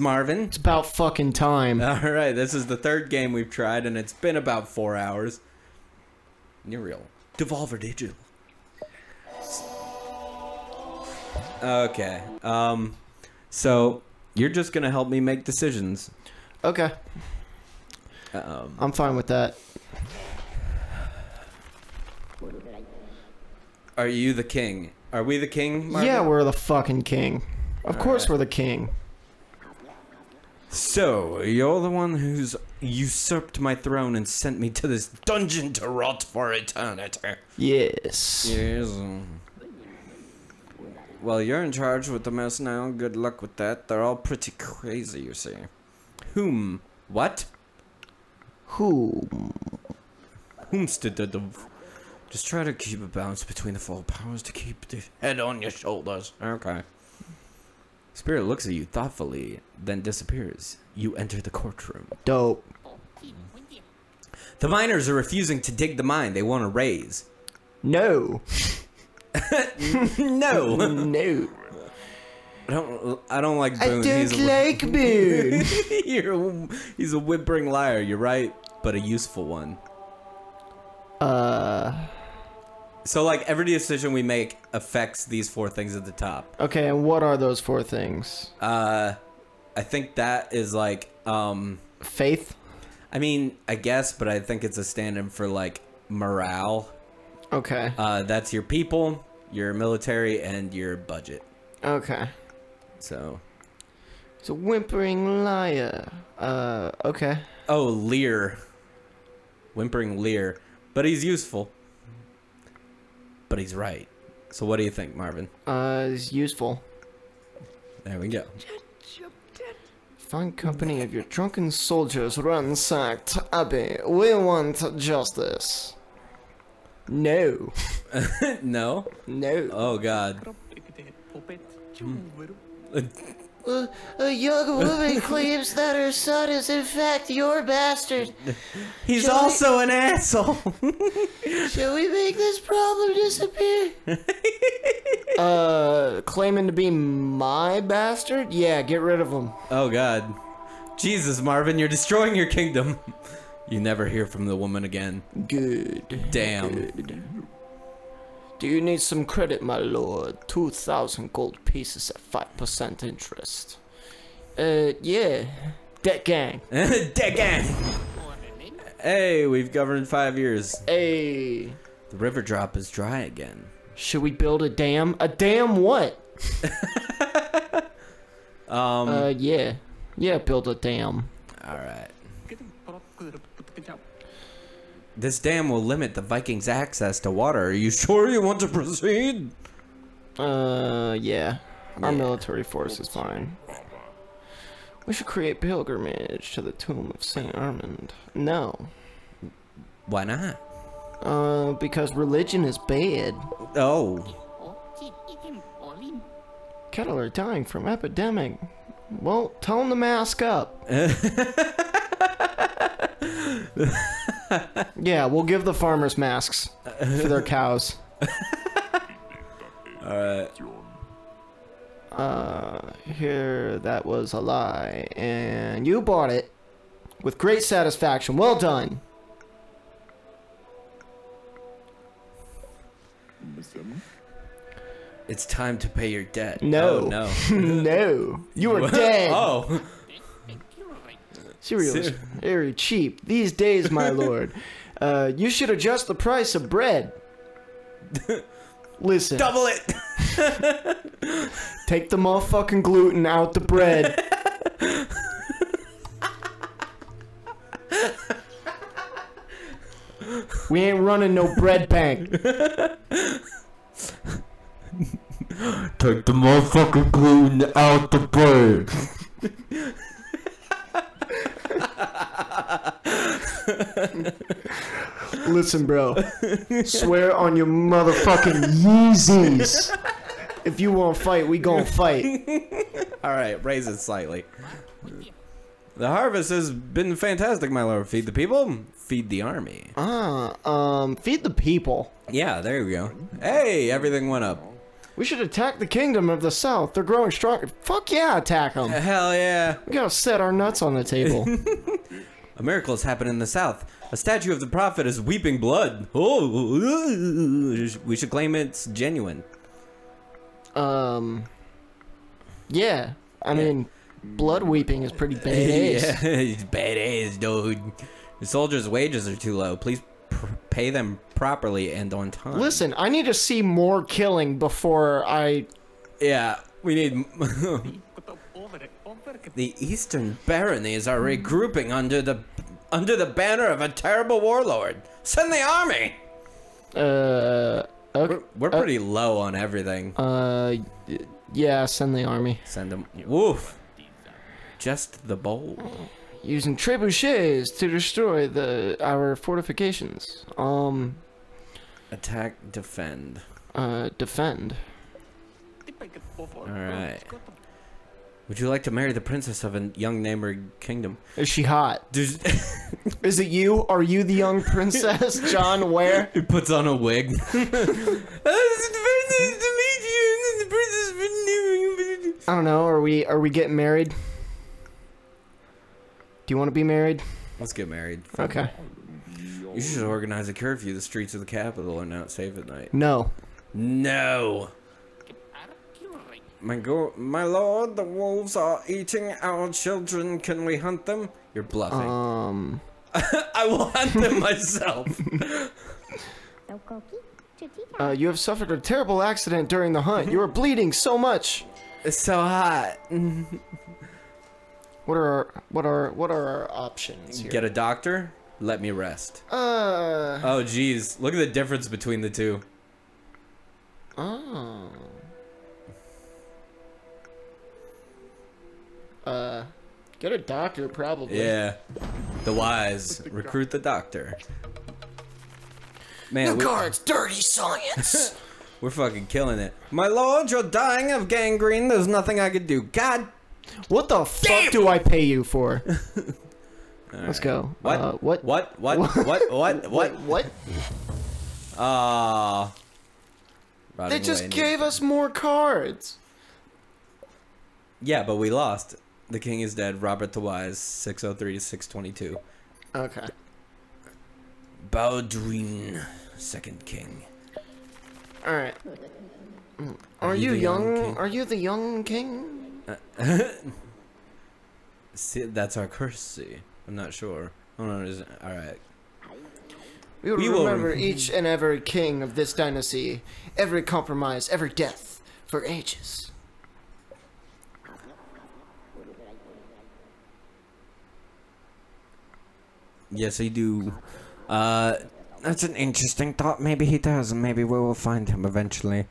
Marvin. It's about fucking time. All right, this is the third game we've tried, and it's been about four hours. You're real. Devolver Digital. Okay. Um, so you're just gonna help me make decisions. Okay, Um, I'm fine with that. are you the king? Are we the king? Marvin? Yeah, we're the fucking king. Of course, Alright. we're the king. So you're the one who's usurped my throne and sent me to this dungeon to rot for eternity. Yes. Yes. Well, you're in charge with the mess now. Good luck with that. They're all pretty crazy, you see. Whom? What? Who? Whomstead of. Just try to keep a balance between the four powers to keep the head on your shoulders. Okay. Spirit looks at you thoughtfully, then disappears. You enter the courtroom. Dope. The miners are refusing to dig the mine they want to raise. No. no! no. I don't, I don't like Boone. I don't He's a- like Boone. You're he's a whimpering liar. You're right, but a useful one. uh. So like every decision we make affects these four things at the top. Okay, and what are those four things? Uh, I think that is like um, Faith. I mean, I guess, but I think it's a stand-in for like morale. Okay. Uh, that's your people, your military, and your budget. Okay. So, It's a whimpering liar. Uh. Okay. oh, Lear, whimpering Lear, but he's useful. But he's right. So what do you think, Marvin? Uh. It's useful. There we go. Fine company of your drunken soldiers ransacked Abbey. We want justice. No. no. No. Oh God. Uh, a young woman claims that her son is in fact your bastard. He's Shall we- also an asshole. Shall we make this problem disappear? uh, claiming to be my bastard? Yeah, get rid of him. oh God. Jesus, Marvin, you're destroying your kingdom. You never hear from the woman again. Good. Damn. Good. Do you need some credit, my lord? 2,000 gold pieces at 5% interest. Uh, yeah. Debt gang. Dead gang. Hey, we've governed five years. Hey. The river drop is dry again. Should we build a dam? A dam what? Um. Uh, yeah. Yeah, build a dam. all right. This dam will limit the Vikings' access to water. Are you sure you want to proceed? Uh, yeah. Our Yeah. military force is fine. We should create pilgrimage to the tomb of Saint Armand. No. Why not? Uh, because religion is bad. Oh. Cattle are dying from epidemic. Well, tell them to mask up. yeah, we'll give the farmers masks for their cows. All right. Uh, here, that was a lie. And you bought it with great satisfaction. Well done. It's time to pay your debt. No. Oh, no. no, you are dead. oh. Cereals Cer- very cheap these days, my lord. Uh, you should adjust the price of bread. Listen, Double it. take the motherfucking gluten out the bread. we ain't running no bread bank. Take the motherfucking gluten out the bread. Listen, bro. Swear on your motherfucking Yeezys. If you want to fight, we gonna fight. All right, raise it slightly. The harvest has been fantastic, my lord. Feed the people, feed the army. Ah, um, feed the people. Yeah, there we go. Hey, everything went up. We should attack the kingdom of the south. They're growing strong. Fuck yeah, attack them. Hell yeah. We gotta set our nuts on the table. A miracle has happened in the south. A statue of the prophet is weeping blood. Oh, we should claim it's genuine. um, yeah. I mean, blood weeping is pretty badass. yeah, it's badass, dude. The soldiers' wages are too low. Please pr- pay them properly and on time. Listen, I need to see more killing before I. Yeah, we need. the Eastern Baronies are regrouping under the under the banner of a terrible warlord. Send the army. Uh. Okay. We're, we're pretty low on everything. Uh. Yeah, send the army. Send them. Woof. Just the bold. Using trebuchets to destroy the our fortifications. Um. Attack, defend. Uh. Defend. Alright. Would you like to marry the princess of a young neighboring kingdom? Is she hot? There's, Is it you? Are you the young princess, John Ware? he puts on a wig. it's very nice to meet you. The princess. I don't know. Are we are we getting married? Do you want to be married? Let's get married. Okay. You should organize a curfew. The streets of the capital are not safe at night. No. No. My go, my lord, the wolves are eating our children. Can we hunt them? You're bluffing. Um. I will hunt them myself. Uh, you have suffered a terrible accident during the hunt. You are bleeding so much. it's so hot. What are our, what are what are our options here? Get a doctor. Let me rest. Uh. Oh, geez. Look at the difference between the two. Oh. Uh. Get a doctor, probably. Yeah. The wise. Recruit the doctor. Man, we, cards, dirty science. we're fucking killing it. My lord, you're dying of gangrene. There's nothing I could do. God. what the fuck do I pay you for? Let's go. What? Uh, what? What? What? What? What? What? What? Ah. They just gave us more cards. Yeah, but we lost. The king is dead. Robert the Wise, 603 to 622. Okay. Baldwin, second king. All right. Are, you you, young young? Are you the young king? See, that's our curse. See, I'm not sure. Oh no, is all right. We will We remember rem- each and every king of this dynasty, every compromise, every death, for ages. Yes, I do. Uh, that's an interesting thought. Maybe he does, and maybe we will find him eventually.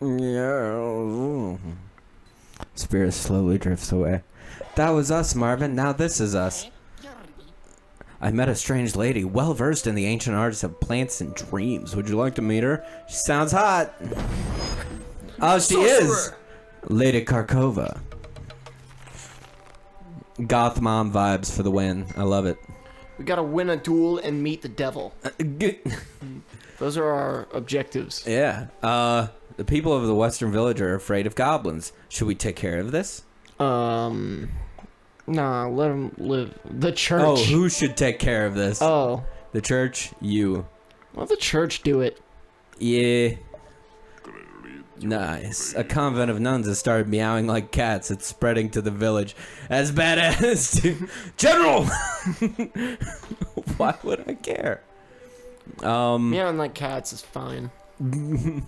Yeah. Spirit slowly drifts away. That was us, Marvin. Now this is us. I met a strange lady, well versed in the ancient arts of plants and dreams. Would you like to meet her? She sounds hot. Oh, she is. Lady Karkova. Goth mom vibes for the win. I love it. We gotta win a duel and meet the devil. Uh. Those are our objectives. Yeah. Uh, the people of the Western Village are afraid of goblins. Should we take care of this? Um, nah, let them live. The church. Oh, who should take care of this? Oh, The church? You. let the church do it. Yeah. Nice. A convent of nuns has started meowing like cats. It's spreading to the village. As bad as to General. Why would I care? Um, Meowing like cats is fine.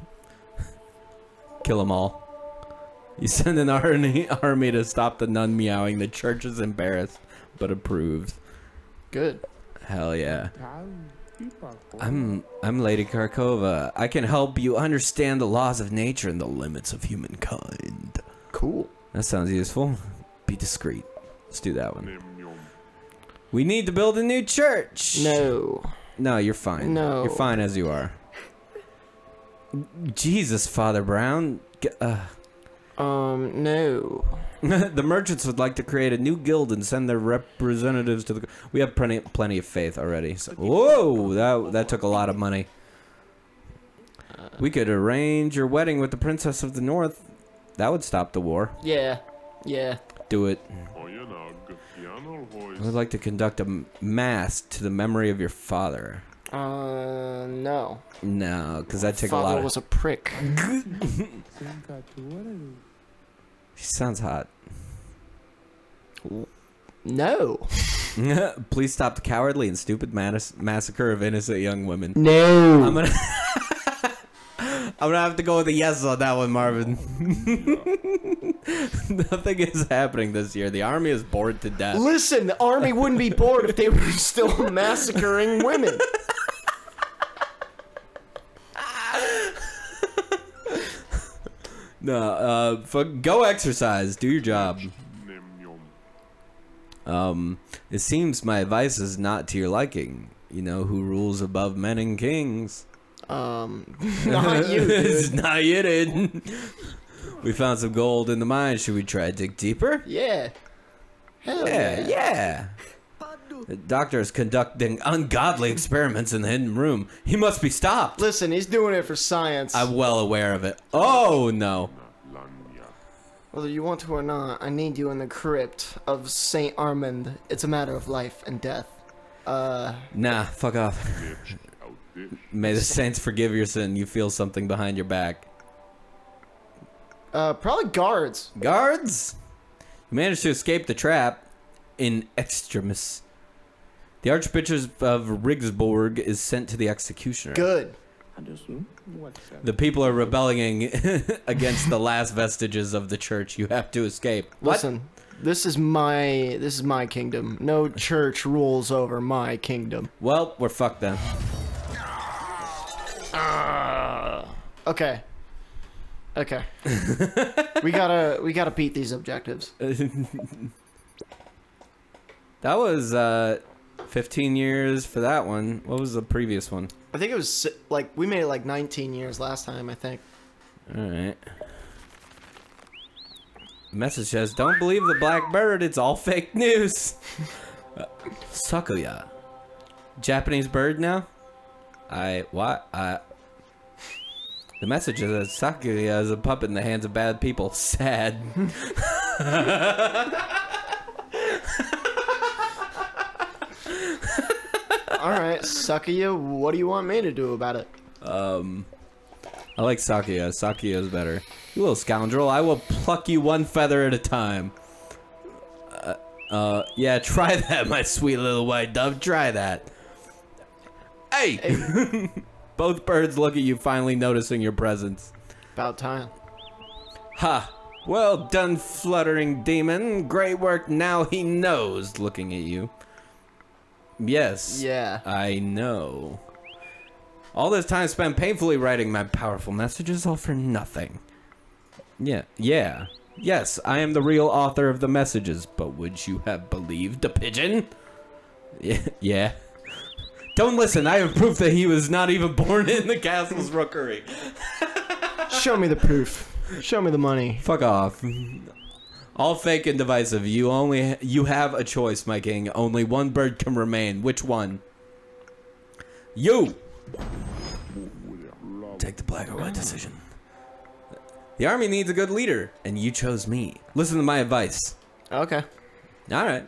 kill them all. You send an army army to stop the nun meowing. The church is embarrassed, but approves. Good. Hell yeah. I'm I'm Lady Karkova. I can help you understand the laws of nature and the limits of humankind. Cool. That sounds useful. Be discreet. Let's do that one. We need to build a new church. No. No, you're fine. No. You're fine as you are. Jesus, Father Brown. G- Uh, Um, no. the merchants would like to create a new guild and send their representatives to the. We have plenty, plenty of faith already. So, whoa, that that took a lot of money. We could arrange your wedding with the princess of the north. That would stop the war. Yeah. Yeah. Do it. I would like to conduct a mass to the memory of your father. Uh, no. No, because that'd take a lot of. was a prick. She sounds hot. No. Please stop the cowardly and stupid mass- massacre of innocent young women. No. I'm gonna. I'm gonna have to go with a yes on that one, Marvin. Nothing is happening this year. The army is bored to death. Listen, the army wouldn't be bored if they were still massacring women. No, uh, fuck, go exercise. Do your job. Um, it seems my advice is not to your liking. You know who rules above men and kings. Um, not you, it's not you, dude. we found some gold in the mine. Should we try to dig deeper? Yeah. Hell Yeah, yeah. yeah. The doctor is conducting ungodly experiments in the hidden room. He must be stopped. Listen, he's doing it for science. I'm well aware of it. Oh no. Whether you want to or not, I need you in the crypt of Saint Armand. It's a matter of life and death. Uh, Nah, fuck off. May the saints forgive your sin. You feel something behind your back. uh, probably guards. Guards! You managed to escape the trap in extremis. The Archbishop of Rigsborg is sent to the executioner. Good. The people are rebelling against the last vestiges of the church. You have to escape. Listen, this is my this is my kingdom. No church rules over my kingdom. Well, we're fucked then. Okay. Okay. we gotta we gotta beat these objectives. That was uh 15 years for that one. What was the previous one? I think it was like we made it like 19 years last time. I think. All right. Message says, "Don't believe the black bird. It's all fake news." uh, Sakuya, Japanese bird now. I what? I. The message is that Sakuya is a puppet in the hands of bad people. Sad. All right, Sakuya, what do you want me to do about it? Um, I like Sakuya. Sakuya is better. You little scoundrel! I will pluck you one feather at a time. Uh, uh, yeah, try that, my sweet little white dove. Try that. Hey! Both birds look at you, finally noticing your presence. About time. Ha! Well done, fluttering demon. Great work. Now he knows. Looking at you. Yes. Yeah. I know. All this time spent painfully writing my powerful messages, all for nothing. Yeah, yeah. Yes, I am the real author of the messages, but would you have believed a pigeon? Yeah, yeah. Don't listen, I have proof that he was not even born in the castle's rookery. Show me the proof. Show me the money. Fuck off. All fake and divisive. You only you have a choice, my king. Only one bird can remain. Which one? You. Take the black or white decision. The army needs a good leader, and you chose me. Listen to my advice. Okay. All right.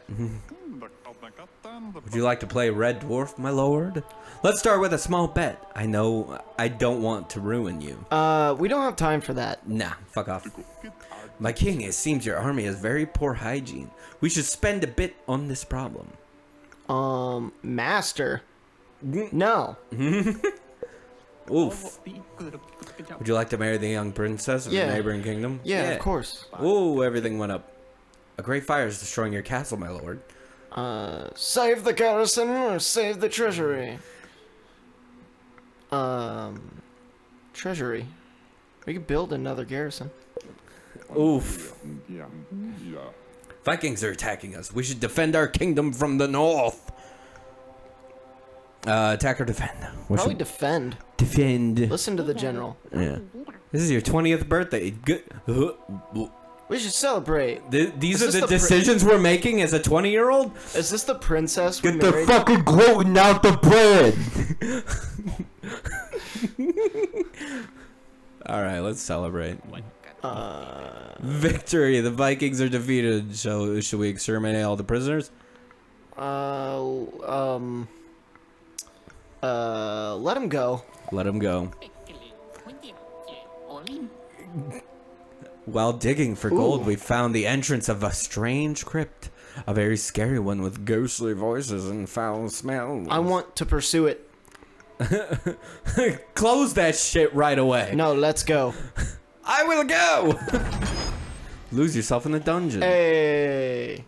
Would you like to play Red Dwarf, my lord? Let's start with a small bet. I know I don't want to ruin you. Uh, we don't have time for that. Nah, fuck off. My king, it seems your army has very poor hygiene. We should spend a bit on this problem. Um, master. No. Oof. Would you like to marry the young princess of Yeah. the neighboring kingdom? Yeah, of course. Ooh, everything went up. A great fire is destroying your castle, my lord. Uh, save the garrison or save the treasury. Um, treasury. We could build another garrison. Oof. Yeah. yeah. Vikings are attacking us. We should defend our kingdom from the north. Uh, attack or defend? What Probably should- defend. defend. Listen to the general. Yeah. This is your 20th birthday. Good. We should celebrate. Th- these Is are the, the decisions we're making as a 20 year old? Is this the princess we Get the married? fucking gluten out the bread. All right, let's celebrate. Uh, Victory! The Vikings are defeated. So, should we exterminate all the prisoners? uh, um, uh, let him go. Let them go. While digging for gold, we found the entrance of a strange crypt. A very scary one with ghostly voices and foul smells. I want to pursue it. Close that shit right away. No, let's go. I will go! Lose yourself in the dungeon. Hey.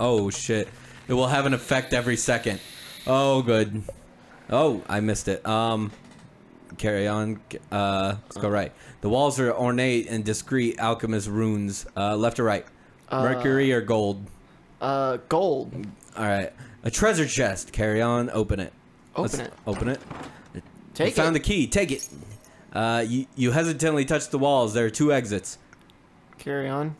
Oh shit. It will have an effect every second. Oh good. Oh, I missed it. Um carry on. Uh let's go right. The walls are ornate and discreet alchemist runes. Uh left or right? Mercury or gold? Uh, gold. Alright. A treasure chest. Carry on. Open it. Open it. Open it. Take you found the key. Take it. Uh you, you hesitantly touch the walls. There are two exits. Carry on.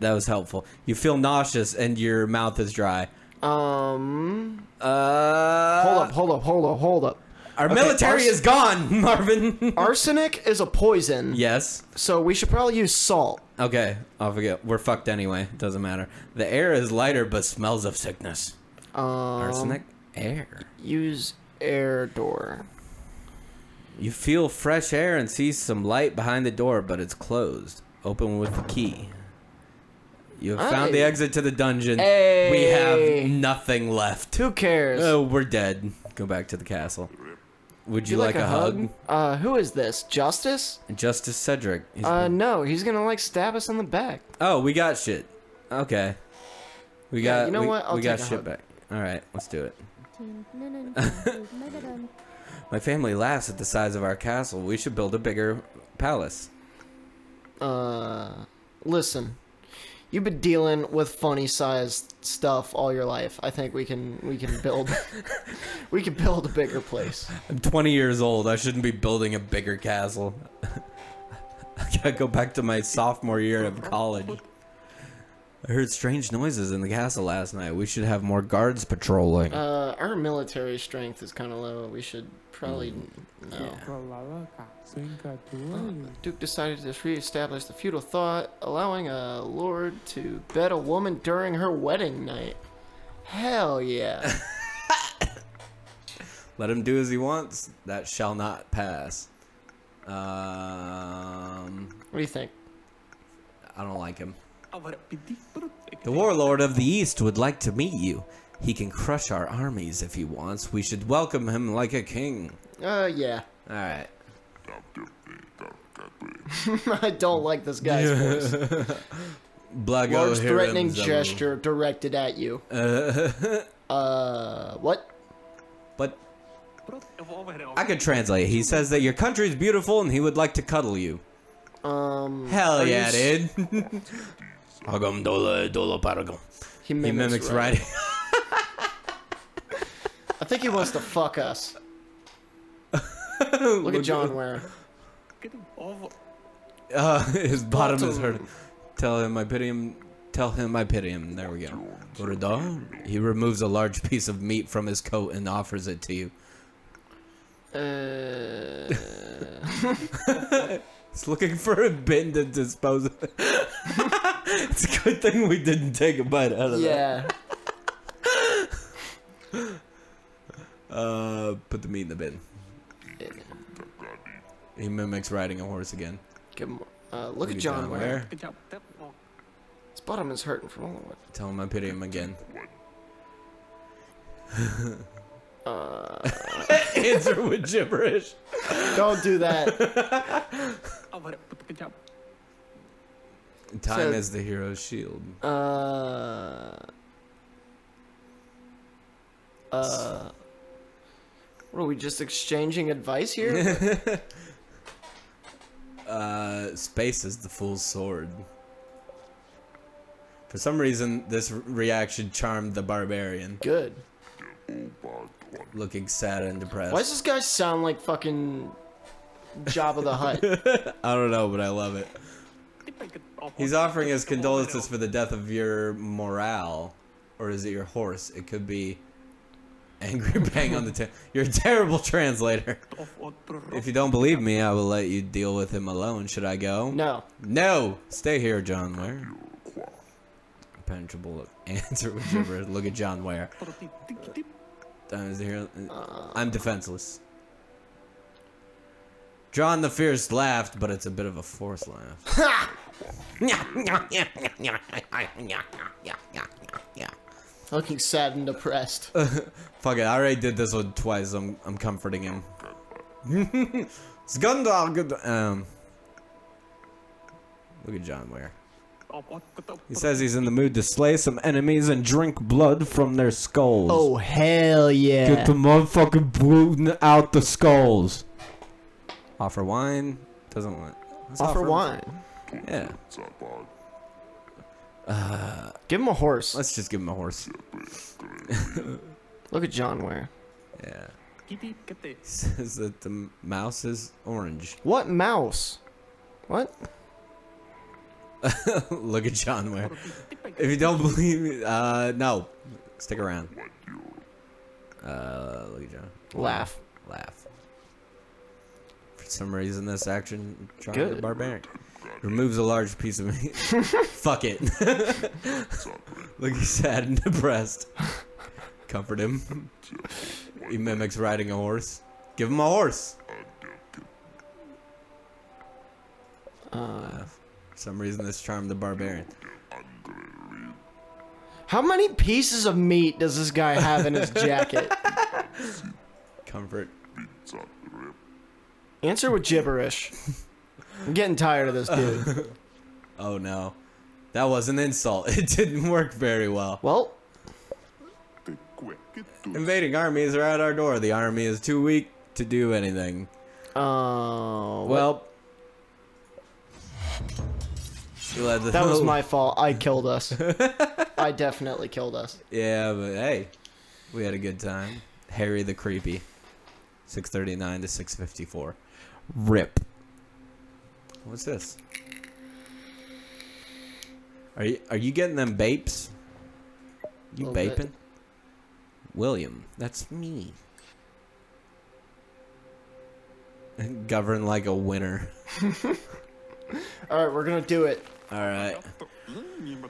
That was helpful. You feel nauseous and your mouth is dry. Um, Uh hold up, hold up, hold up, hold up. Our Okay, military is gone, Marvin. Arsenic is a poison. yes. So we should probably use salt. Okay, I'll forget. We're fucked anyway. It Doesn't matter. The air is lighter, but smells of sickness. Um, Arsenic? Air. Use air door. You feel fresh air and see some light behind the door, but it's closed. Open with the key. You have found the exit to the dungeon. We have nothing left. Who cares? Oh, we're dead. Go back to the castle. Would you, You like, a, hug? Uh, who is this? Justice? Justice Cedric. He's Uh, been- no, he's gonna like stab us in the back. Oh, we got shit. Okay. We Yeah, got. you know we, what? I'll we got a shit hug. back. All right, let's do it. My family laughs at the size of our castle. We should build a bigger palace. Uh, listen, you've been dealing with funny sized stuff all your life. I think we can we can build we can build a bigger place. I'm 20 years old. I shouldn't be building a bigger castle. I gotta go back to my sophomore year of college. I heard strange noises in the castle last night. We should have more guards patrolling. Uh, our military strength is kind of low. We should probably no. Duke decided to re-establish the feudal thought, allowing a lord to bed a woman during her wedding night. Hell yeah! Let him do as he wants. That shall not pass. Um, what do you think? I don't like him. The warlord of the east would like to meet you. He can crush our armies if he wants. We should welcome him like a king. Uh, yeah. All right. I don't like this guy's voice. Blago Large threatening Hiram gesture directed at you. Uh, Uh, what? but I could translate. He says that your country is beautiful and he would like to cuddle you. Um. Hell yeah, dude. Agam dolo dolo paragam. He He mimics, mimics writing. writing. I think he wants to fuck us. Look at John Ware. Uh, his bottom is Bottom. hurt. Tell him I pity him. Tell him I pity him. There we go. Gordo. He removes a large piece of meat from his coat and offers it to you. Uh, He's looking for a bin to dispose of. it's a good thing we didn't take a bite out of yeah. that. Uh, put the meat in the bin. He mimics riding a horse again. Give him. Uh, look at John Ware. His bottom is hurting from all of it. Tell him I pity him again. Uh, Answer with gibberish. don't do that. Time So- is the hero's shield. Uh. Uh. What are we just exchanging advice here? uh, space is the fool's sword. For some reason, this re- reaction charmed the barbarian, Good. looking sad and depressed. Why does this guy sound like fucking Jabba the Hutt? I don't know, but I love it. He's offering his condolences for the death of your morale, or is it your horse? It could be Angry bang on the table. You're a terrible translator. If you don't believe me, I will let you deal with him alone. Should I go? No. No! Stay here, John Ware. Penetrable answer, whichever. Look at John Ware. Diamonds. I'm defenseless. John the Fierce laughed, but it's a bit of a forced laugh. Looking sad and depressed. Fuck it, I already did this one twice. I'm I'm comforting him. Skundal, um. Look at John Ware. He says he's in the mood to slay some enemies and drink blood from their skulls. Oh hell yeah! Get the motherfucking blood out the skulls. Offer wine. Doesn't want. Let's Offer him- wine. Yeah. Give him a horse. Let's just give him a horse. Look at John Ware. Yeah. Says that the mouse is orange. What mouse? What? Look at John Ware. If you don't believe me, uh, no. Stick around. Uh, look at John. Laugh. Laugh. Some reason, this action Good. the barbarian removes a large piece of meat. Fuck it. Look, he's sad and depressed. Comfort him. He mimics riding a horse. Give him a horse. Uh, For some reason, this charmed the barbarian. how many pieces of meat does this guy have in his jacket? Comfort. Answer with gibberish. I'm getting tired of this dude. Oh no. That was an insult. It didn't work very well. Well, Invading armies are at our door. The army is too weak to do anything. uh, well, Well, you led the that was my fault. I killed us. I definitely killed us. Yeah, but hey, we had a good time. Harry the creepy, six thirty nine to six fifty four. Rip. What's this? Are you are you getting them bapes? You Little bit. William, that's me. And govern like a winner. All right, we're gonna do it. All right. Mm,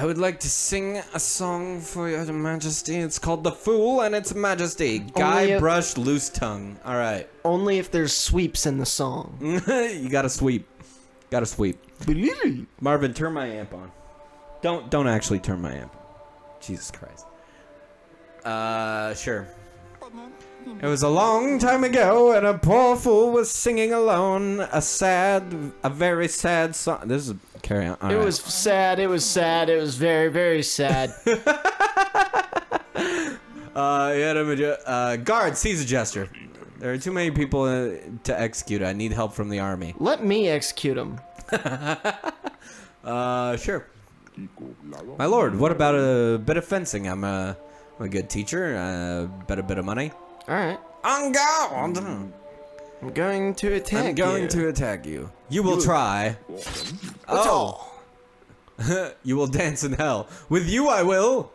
I would like to sing a song for your majesty. It's called The Fool and Its Majesty. Guy if- Brush Loose Tongue. All right. Only if there's sweeps in the song. you got to sweep. Got to sweep. Marvin, turn my amp on. Don't don't actually turn my amp. on. Jesus Christ. Uh, sure. It was a long time ago, and a poor fool was singing alone. A sad, a very sad song. This is carry on. All It right. was sad. It was sad. It was very, very sad. Uh, he had a uh, guard sees a gesture. There are too many people uh, to execute. I need help from the army. Let me execute him. Uh, sure. My lord, what about a bit of fencing? I'm a, I'm a good teacher. Uh, bet a bit of money. All right. On guard! I'm going to attack I'm going you. to attack you. You will try. Oh! you will dance in hell. With you I will!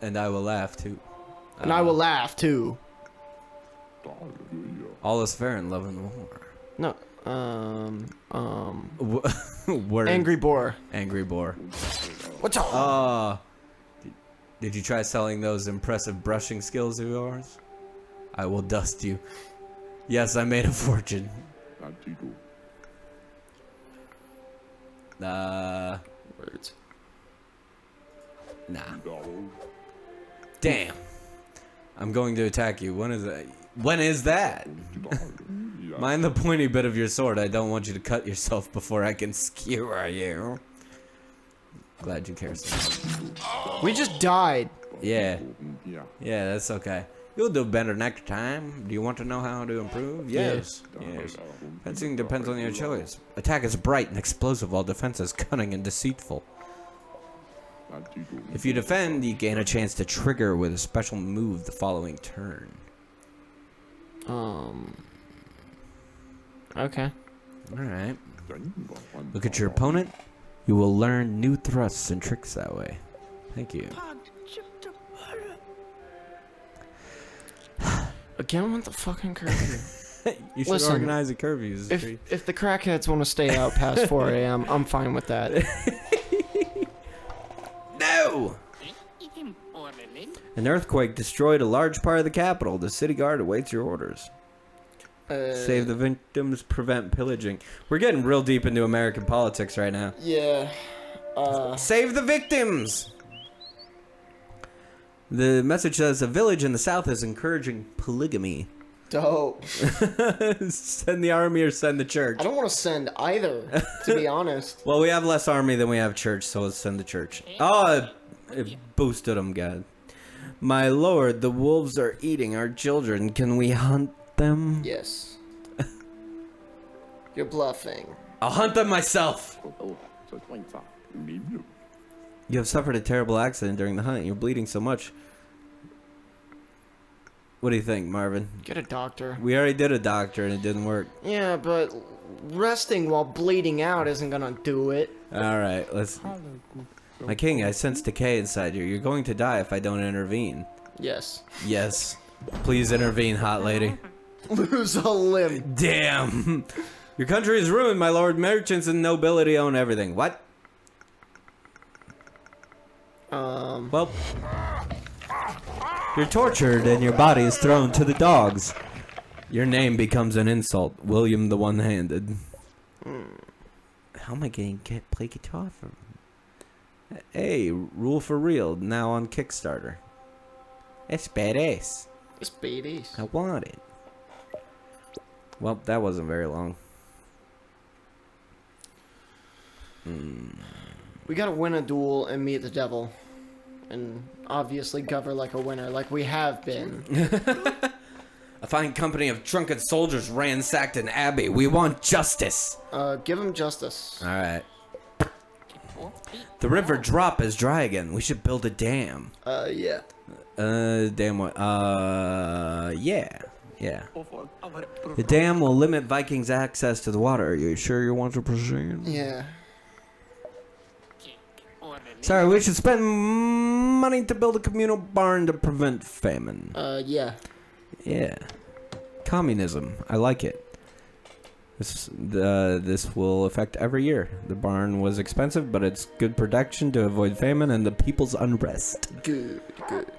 And I will laugh too. And I will laugh too. All is fair in love and war. No. Um. Um. Word. Angry boar. Angry boar. What's up? Uh, did, did you try selling those impressive brushing skills of yours? I will dust you. Yes, I made a fortune. Uh, Words. nah. Damn. I'm going to attack you. When is that? When is that? Mind the pointy bit of your sword. I don't want you to cut yourself before I can skewer you. Glad you care so much. We just died. Yeah. Yeah, that's okay. You'll do better next time. Do you want to know how to improve? Yes. Yes. Fencing depends on your choice. Attack is bright and explosive, while defense is cunning and deceitful. If you defend, you gain a chance to trigger with a special move the following turn. Um. Okay. Alright. Look at your opponent. You will learn new thrusts and tricks that way. Thank you. Again with the fucking curfew. You should Listen, organize a curfew. If free. if the crackheads want to stay out past 4 a.m., I'm fine with that. No! An earthquake destroyed a large part of the capital. The city guard awaits your orders. Uh, Save the victims, prevent pillaging. We're getting real deep into American politics right now. Yeah. Uh, Save the victims! The message says a village in the south is encouraging polygamy. dope. send the army or send the church. I don't want to send either, to be honest. Well, we have less army than we have church, so let's send the church. Oh, it, it boosted them, God. My lord, the wolves are eating our children. Can we hunt them? Yes. You're bluffing. I'll hunt them myself. You have suffered a terrible accident during the hunt. You're bleeding so much. What do you think, Marvin? Get a doctor. We already did a doctor and it didn't work. Yeah, but resting while bleeding out isn't gonna do it. All right, let's. My king, I sense decay inside you. You're going to die if I don't intervene. Yes. Yes. Please intervene, hot lady. Lose a limb. Damn. Your country is ruined, my lord. Merchants and nobility own everything. What? Um. Well, you're tortured and your body is thrown to the dogs. Your name becomes an insult. William the One-Handed. How am I getting get play guitar from? Hey, Rule for Real now on Kickstarter. It's badass. It's babies. I want it. Well, that wasn't very long. We gotta win a duel and meet the devil. And obviously govern like a winner, like we have been. A fine company of drunken soldiers ransacked an abbey. We want justice. Uh, give them justice. All right. The river drop is dry again. We should build a dam. Uh, yeah. Uh, dam what? Uh, yeah, yeah. The dam will limit Vikings' access to the water. Are you sure you want to proceed? Yeah. Sorry, we should spend money to build a communal barn to prevent famine. Uh, yeah. Yeah. Communism. I like it. This uh, this will affect every year. The barn was expensive, but it's good protection to avoid famine and the people's unrest. Good, good.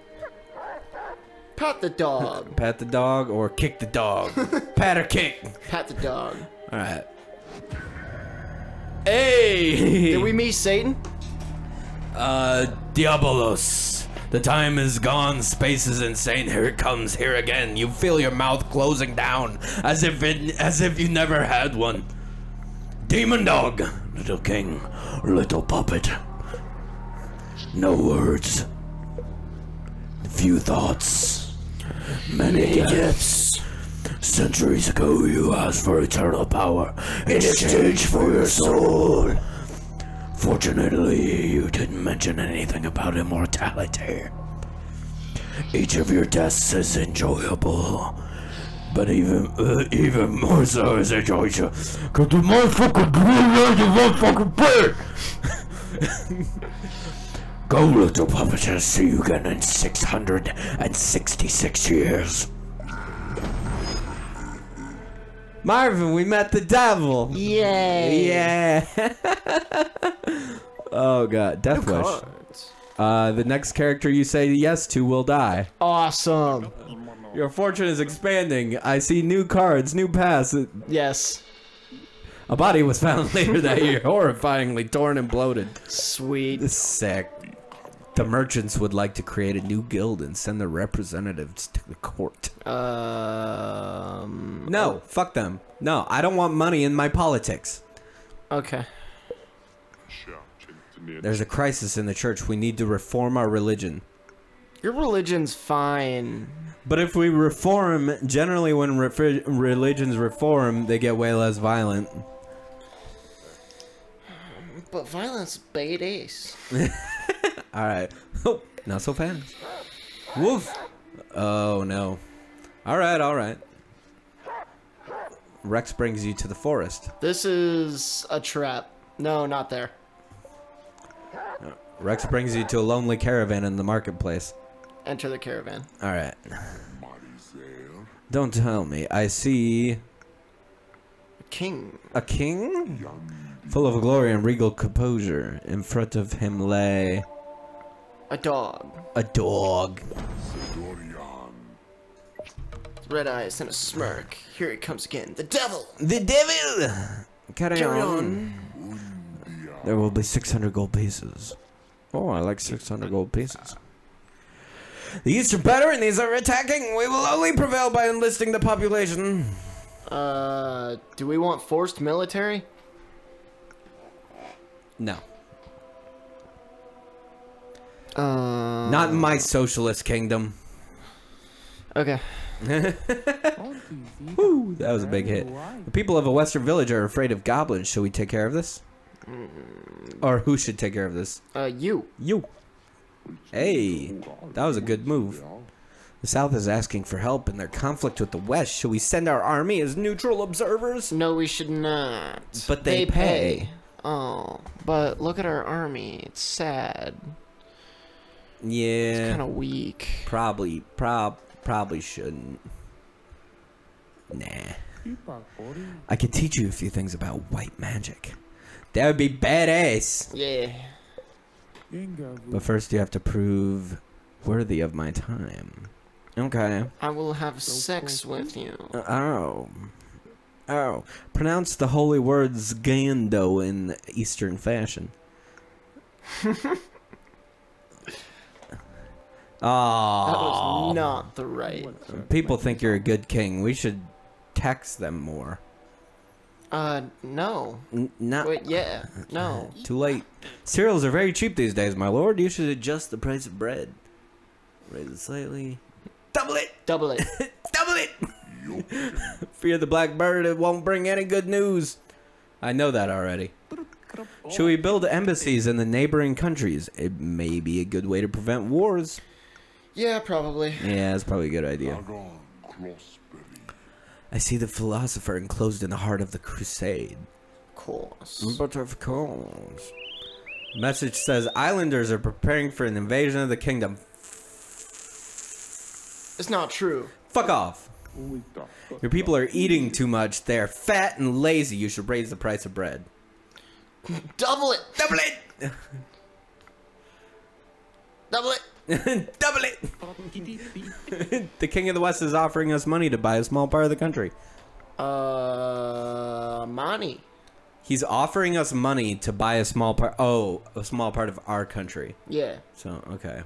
Pat the dog. Pat the dog or kick the dog. Pat or kick. Pat the dog. All right. Hey! Did we meet Satan? Uh, Diabolos. The time is gone. Space is insane. Here it comes. Here again. You feel your mouth closing down, as if it, as if you never had one. Demon dog, little king, little puppet. No words. Few thoughts. Many gifts. Centuries ago, you asked for eternal power in exchange for your soul. Fortunately, you didn't mention anything about immortality. Each of your deaths is enjoyable, but even uh, even more so is enjoyable. Cause the motherfucker blew the motherfucking bird. Go, little puppet, and see you again in 666 years. Marvin, we met the devil. Yay. Yeah. oh god, Death Wish. Cards. Uh, the next character you say yes to will die. Awesome. Your fortune is expanding. I see new cards, new paths. Yes. A body was found later that year, horrifyingly torn and bloated. Sweet. Sick. The merchants would like to create a new guild and send their representatives to the court. Um. No, fuck them. No, I don't want money in my politics. Okay. There's a crisis in the church. We need to reform our religion. Your religion's fine. But if we reform, generally when refri- religions reform, they get way less violent. But violence bait ace. All right. Oh, not so fast. Woof. Oh no. All right, all right. Rex brings you to the forest. This is a trap. No, not there. Uh, Rex brings you to a lonely caravan in the marketplace. Enter the caravan. All right. Don't tell me. I see A King. a king full of glory and regal composure. In front of him lay A dog. a dog. Dorian. Red eyes and a smirk. Here he comes again. The devil! The devil! Carry, Carry on. on. There will be 600 gold pieces. Oh, I like 600 gold pieces. The Eastern these are attacking. We will only prevail by enlisting the population. Uh, do we want forced military? No. Uh, Not in my socialist kingdom. Okay. Woo, that was a big hit. The people of a western village are afraid of goblins. Should we take care of this? Or who should take care of this? Uh, you. You. Hey, that was a good move. The South is asking for help in their conflict with the West. Should we send our army as neutral observers? No, we should not. But they pay. Oh, but look at our army. It's sad. Yeah, Kind of weak. probably, prob, probably shouldn't. Nah. I could teach you a few things about white magic. That would be badass. Yeah. But first, you have to prove worthy of my time. Okay. I will have sex with you. Oh. Oh. Pronounce the holy words Gando in Eastern fashion. That Oh. was not the right. People think you're a good king. We should text them more. Uh, no. N- not Wait, yeah. No. too late. Cereals are very cheap these days, my lord. You should adjust the price of bread. Raise it slightly. Double it! Double it. Double it! Fear the black bird, it won't bring any good news. I know that already. Should we build embassies in the neighboring countries? It may be a good way to prevent wars. Yeah, probably. Yeah, that's probably a good idea. I see the philosopher enclosed in the heart of the crusade. Of course. But of course. Message says islanders are preparing for an invasion of the kingdom. It's not true. Fuck off. Your people are eating too much. They are fat and lazy. You should raise the price of bread. Double it. Double it! Double it. Double it! the king of the west is offering us money to buy a small part of the country. Uh, money. He's offering us money to buy a small part. Oh, a small part of our country. Yeah. So okay.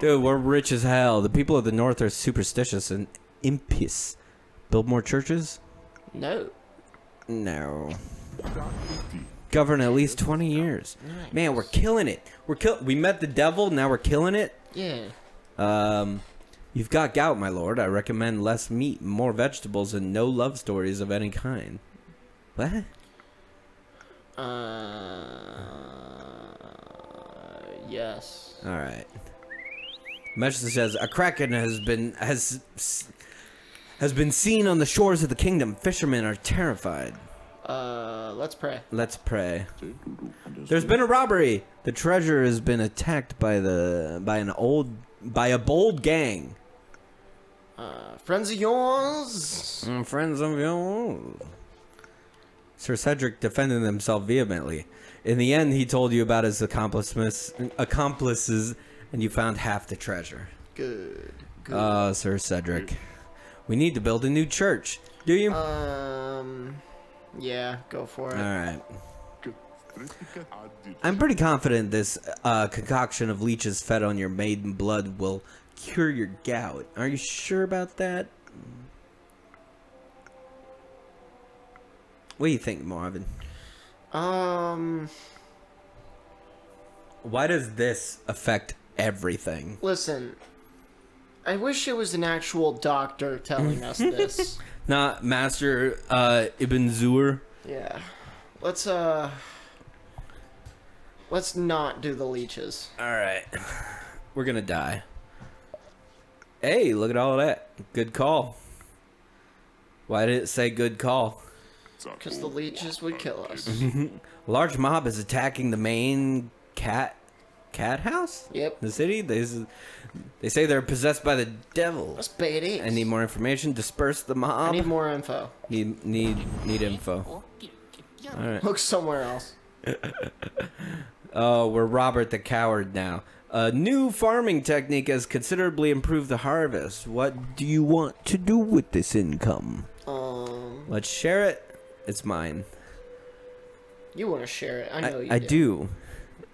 Dude, we're rich as hell. The people of the north are superstitious and impious. Build more churches? No. No. Govern at least twenty years. Man, we're killing it. We're kill. We met the devil. Now we're killing it. Yeah. Um, you've got gout, my lord. I recommend less meat, more vegetables, and no love stories of any kind. What? Uh. Yes. All right. Message says a kraken has been has has been seen on the shores of the kingdom. Fishermen are terrified. Uh, let's pray. Let's pray. There's been a robbery. The treasure has been attacked by the by an old by a bold gang. Uh, friends of yours. Mm, friends of yours. Sir Cedric defended himself vehemently. In the end, he told you about his accomplishments, accomplices, and you found half the treasure. Good. Good. Oh, Sir Cedric. We need to build a new church. Do you? um. Yeah. Go for it. All right. I'm pretty confident this uh, concoction of leeches fed on your maiden blood will cure your gout. Are you sure about that? What do you think, Marvin? Um. Why does this affect everything? Listen. I wish it was an actual doctor telling us this. Not Master uh, Ibn Zur. Yeah. Let's uh. Let's not do the leeches. All right, we're gonna die. Hey, look at all that. Good call. Why did it say good call? Because the leeches would kill us. Large mob is attacking the main cat cat house? Yep. The city? They, they say they're possessed by the devil. Let's bait it. I need more information. Disperse the mob. I need more info. Need need need info. All right. Look somewhere else. Oh, we're Robert the Coward now. A new farming technique has considerably improved the harvest. What do you want to do with this income? Um, Let's share it. It's mine. you want to share it? I know I, you I do. do.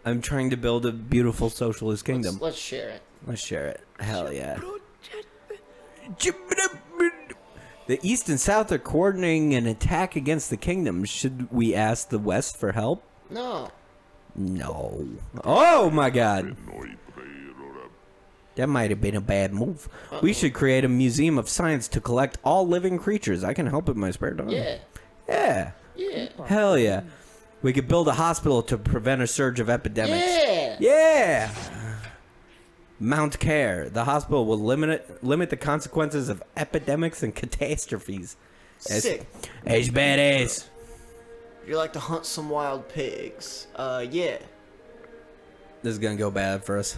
I'm trying to build a beautiful socialist kingdom. Let's, let's share it. Let's share it. Hell yeah. The East and South are coordinating an attack against the kingdom. Should we ask the West for help? No. No. Oh my god. That might have been a bad move. We should create a museum of science to collect all living creatures. I can help in my spare time. Yeah. Yeah. Yeah. Hell yeah. We could build a hospital to prevent a surge of epidemics. Yeah. Yeah. Mount Care. The hospital will limit it, limit the consequences of epidemics and catastrophes. It's- Sick. It's badass. You like to hunt some wild pigs? Uh, yeah. This is gonna go bad for us.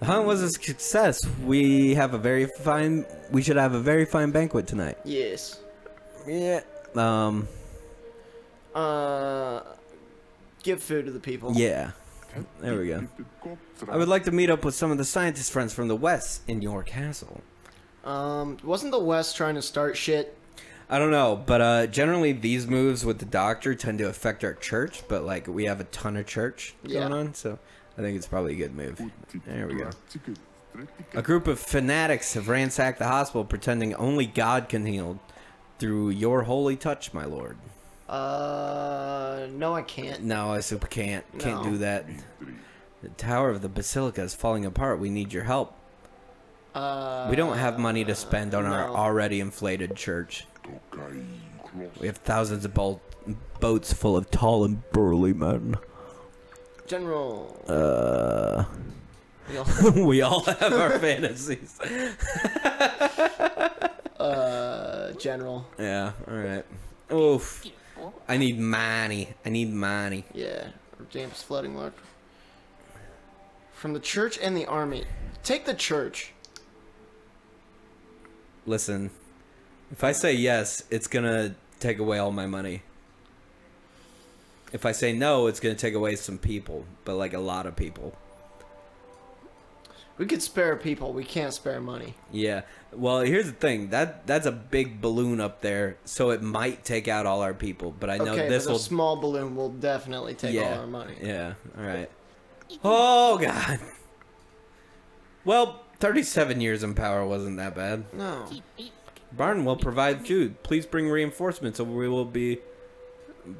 The hunt was a success. We have a very fine. We should have a very fine banquet tonight. Yes. Yeah. Um. Uh, give food to the people. Yeah. There we go. I would like to meet up with some of the scientist friends from the West in your castle. Um, wasn't the West trying to start shit? I don't know, but uh, generally these moves with the doctor tend to affect our church. But like we have a ton of church Yeah. going on, so I think it's probably a good move. There we go. A group of fanatics have ransacked the hospital, pretending only God can heal through your holy touch, my lord. Uh, no, I can't. No, I super can't. Can't do that. The tower of the basilica is falling apart. We need your help. Uh, We don't have money to spend on our already inflated church. We have thousands of bol- boats full of tall and burly men. General. Uh, you know, we all have our fantasies. General. Yeah, alright. Oof. I need money. I need money. Yeah. James Flooding Lark. From the church and the army. Take the church. Listen, if I say yes, it's gonna take away all my money. If I say no, it's gonna take away some people, but like a lot of people. We could spare people. We can't spare money. Yeah. Well, here's the thing. That that's a big balloon up there, so it might take out all our people. But I know okay, this will. small balloon will definitely take yeah. all our money. Yeah. All right. Oh God. Well, 37 years in power wasn't that bad. No. Barn will provide food. Please bring reinforcements, or we will be,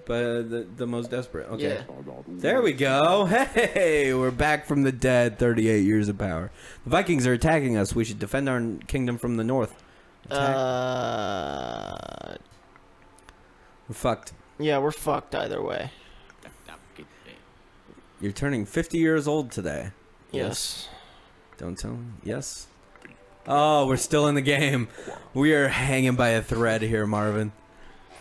but the the most desperate. Okay. Yeah. There we go. Hey, we're back from the dead. 38 years of power. The Vikings are attacking us. We should defend our kingdom from the north. Attack. Uh, we're fucked. yeah, we're fucked either way. You're turning 50 years old today. Yes. Don't tell me. Yes. Oh, we're still in the game. We are hanging by a thread here, Marvin.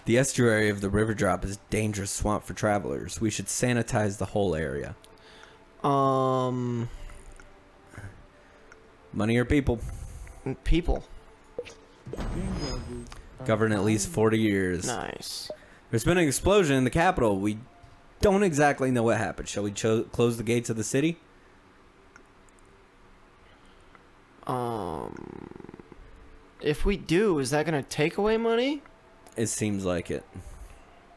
The estuary of the river drop is a dangerous swamp for travelers. We should sanitize the whole area. Um, Money or people? people. Govern at least 40 years. Nice. There's been an explosion in the capital. We don't exactly know what happened. Shall we cho- close the gates of the city? Um, if we do, is that gonna take away money? It seems like it.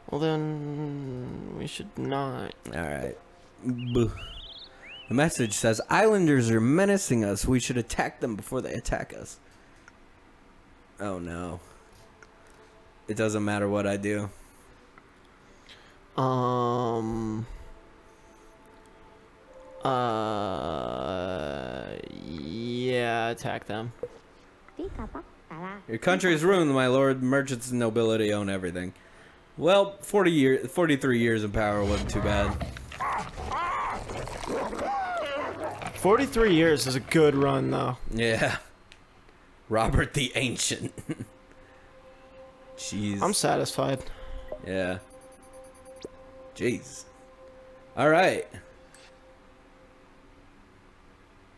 Well, then we should not. All right. Boo. The message says islanders are menacing us. We should attack them before they attack us. Oh no. It doesn't matter what I do. Um. Uh. Yeah, attack them. Your country is ruined, my lord. Merchants and nobility own everything. Well, 40 year, 43 years in power wasn't too bad. 43 years is a good run, though. Yeah. Robert the Ancient. Jeez. I'm satisfied. Yeah. Jeez. All right.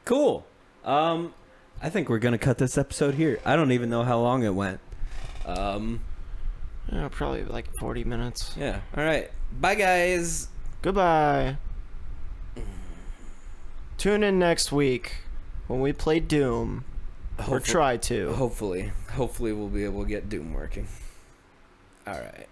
Cool. Um, I think we're gonna cut this episode here. I don't even know how long it went. Um, Yeah, probably like 40 minutes. yeah. All right. Bye, guys. Goodbye. Tune in next week when we play Doom. Or Hopefully- try to. Hopefully, hopefully we'll be able to get Doom working. All right.